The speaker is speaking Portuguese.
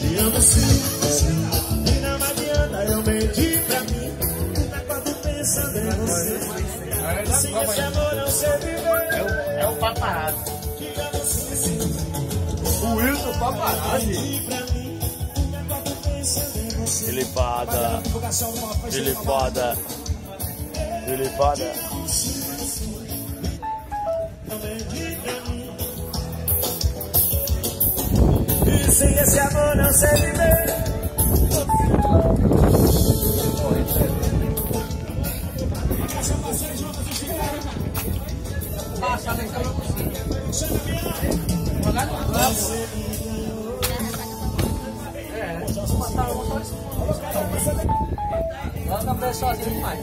Te amo sim, e não adianta eu mentir pra mim. Na quarta pensando em você. Sem esse amor não sei viver. É o, o paparazzi. Te amo sim, sim. O Wilson paparazzi. Mentir pra mim. Sem esse amor não sei viver. Ela tá sozinha demais.